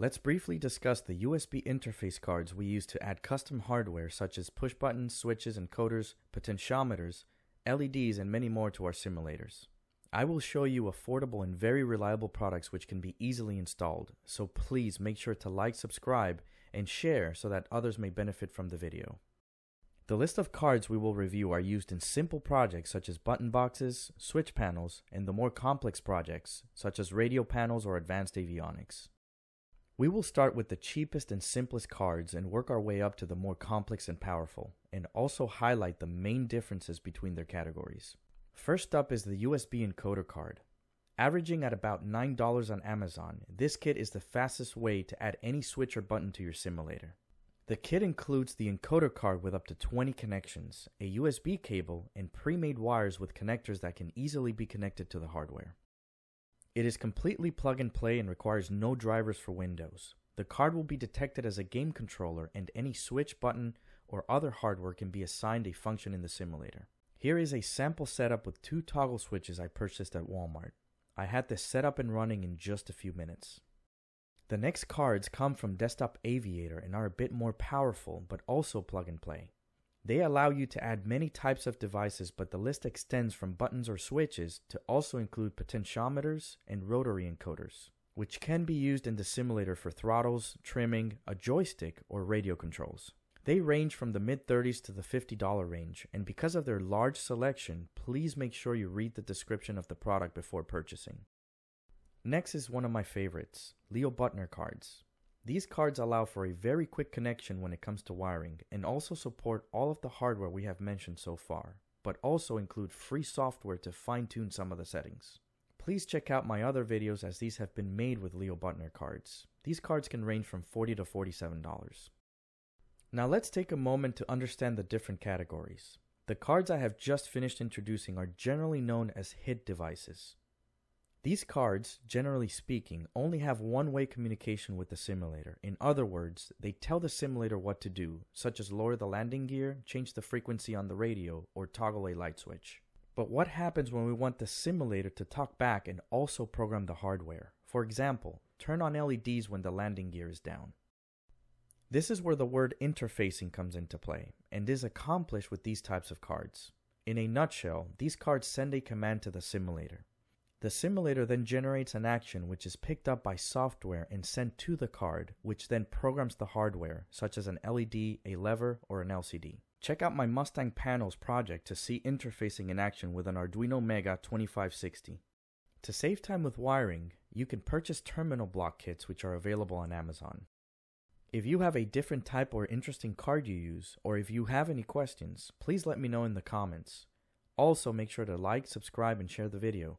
Let's briefly discuss the USB interface cards we use to add custom hardware such as push buttons, switches, encoders, potentiometers, LEDs, and many more to our simulators. I will show you affordable and very reliable products which can be easily installed, so please make sure to like, subscribe, and share so that others may benefit from the video. The list of cards we will review are used in simple projects such as button boxes, switch panels, and the more complex projects such as radio panels or advanced avionics. We will start with the cheapest and simplest cards and work our way up to the more complex and powerful, and also highlight the main differences between their categories. First up is the USB encoder card. Averaging at about $9 on Amazon, this kit is the fastest way to add any switch or button to your simulator. The kit includes the encoder card with up to 20 connections, a USB cable, and pre-made wires with connectors that can easily be connected to the hardware. It is completely plug and play and requires no drivers for Windows. The card will be detected as a game controller and any switch button or other hardware can be assigned a function in the simulator. Here is a sample setup with two toggle switches I purchased at Walmart. I had this set up and running in just a few minutes. The next cards come from Desktop Aviator and are a bit more powerful but also plug and play. They allow you to add many types of devices, but the list extends from buttons or switches to also include potentiometers and rotary encoders, which can be used in the simulator for throttles, trimming, a joystick, or radio controls. They range from the mid 30s to the $50 range, and because of their large selection, please make sure you read the description of the product before purchasing. Next is one of my favorites, Leo Bodnar cards. These cards allow for a very quick connection when it comes to wiring and also support all of the hardware we have mentioned so far, but also include free software to fine tune some of the settings. Please check out my other videos as these have been made with Leo Bodnar cards. These cards can range from 40 to $47. Now let's take a moment to understand the different categories. The cards I have just finished introducing are generally known as HID devices. These cards, generally speaking, only have one-way communication with the simulator. In other words, they tell the simulator what to do, such as lower the landing gear, change the frequency on the radio, or toggle a light switch. But what happens when we want the simulator to talk back and also program the hardware? For example, turn on LEDs when the landing gear is down. This is where the word interfacing comes into play, and is accomplished with these types of cards. In a nutshell, these cards send a command to the simulator. The simulator then generates an action which is picked up by software and sent to the card, which then programs the hardware, such as an LED, a lever, or an LCD. Check out my Mustang Panels project to see interfacing in action with an Arduino Mega 2560. To save time with wiring, you can purchase terminal block kits which are available on Amazon. If you have a different type or interesting card you use, or if you have any questions, please let me know in the comments. Also make sure to like, subscribe, and share the video.